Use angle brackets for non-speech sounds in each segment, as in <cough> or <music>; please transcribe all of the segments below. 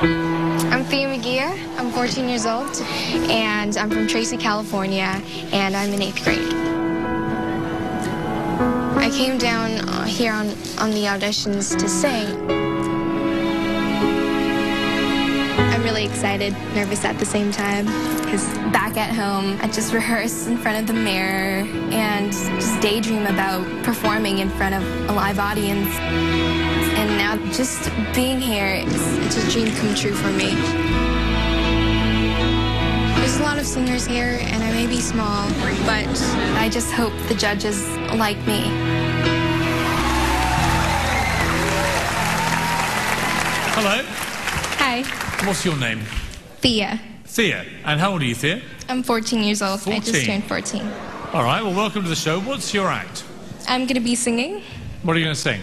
I'm Thia Megia. I'm 14 years old, and I'm from Tracy, California, and I'm in eighth grade. I came down uh, here on, on the auditions to sing. I'm really excited, nervous at the same time, because back at home, I just rehearse in front of the mirror and just daydream about performing in front of a live audience. And now just being here, it's, it's a dream come true for me. There's a lot of singers here, and I may be small, but I just hope the judges like me. Hello. Hi, What's your name? Thia. Thia. And how old are you, Thia? I'm 14 years old. I 14. just turned 14. All right. Well, welcome to the show. What's your act? I'm going to be singing What are you going to sing?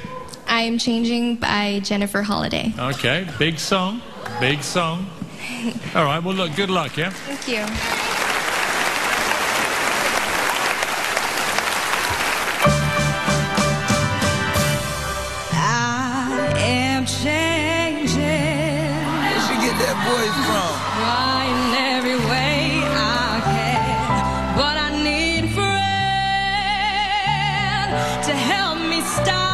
I Am Changing by Jennifer Holliday. Okay. Big song. Big song. <laughs> All right. Well, look. Good luck. Yeah. Thank you. I am changing. Where'd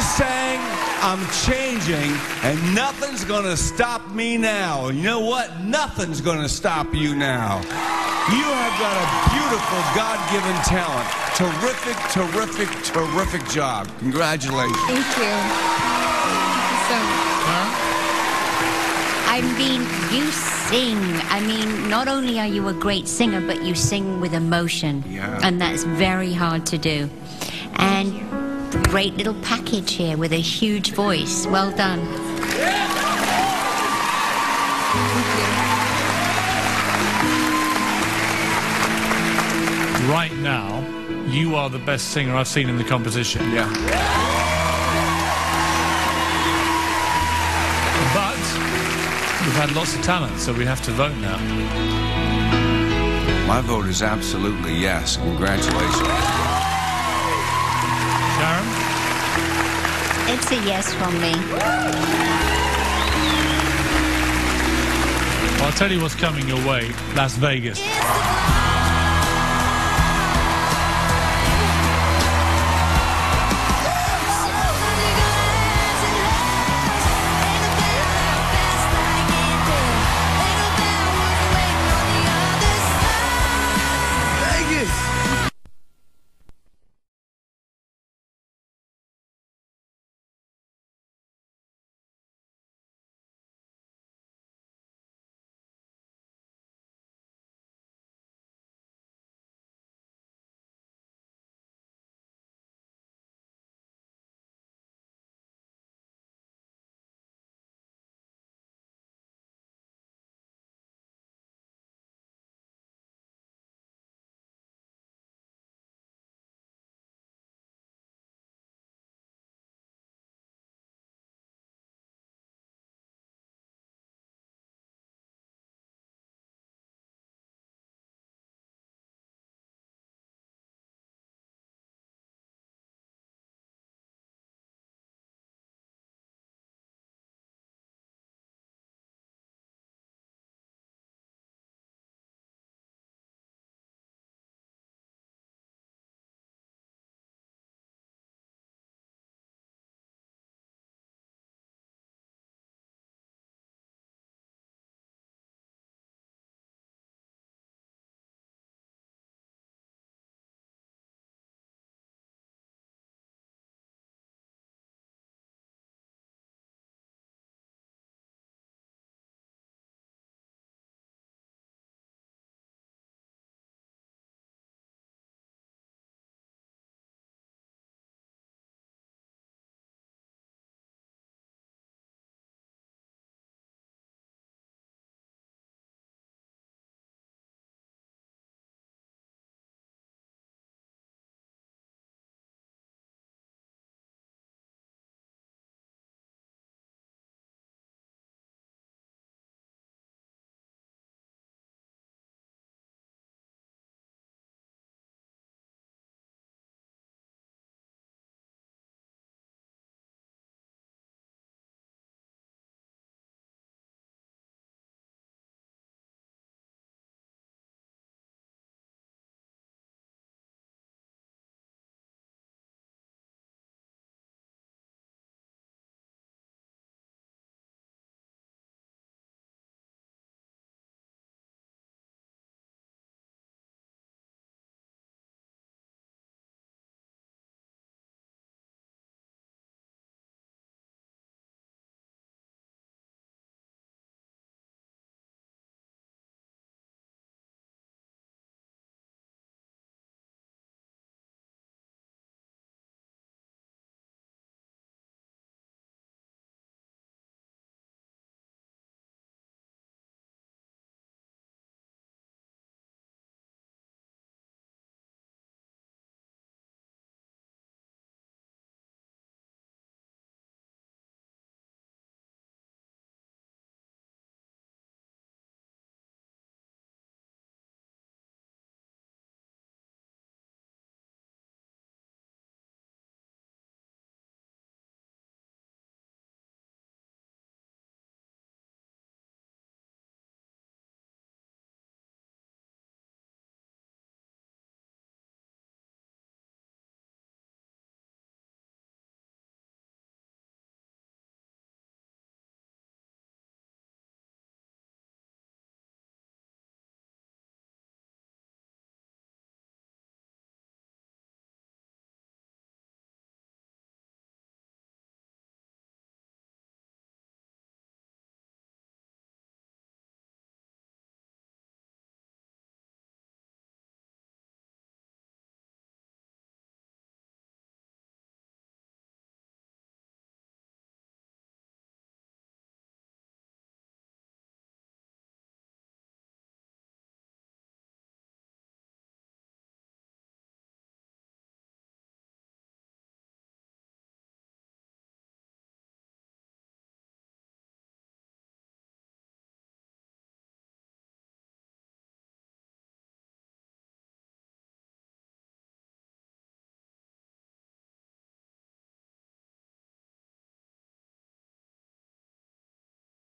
just sang, I'm changing, and nothing's gonna stop me now. You know what? Nothing's gonna stop you now. You have got a beautiful God given talent. Terrific, terrific, terrific job. Congratulations. Thank you. So, I mean, you sing. I mean, not only are you a great singer, but you sing with emotion. Yeah. And that's very hard to do. And great little package here with a huge voice. Well done. Right now, you are the best singer I've seen in the competition. Yeah. But you've had lots of talent, so we have to vote now. My vote is absolutely yes. Congratulations. Sharon. It's a yes from me. Well, I'll tell you what's coming your way. Las Vegas.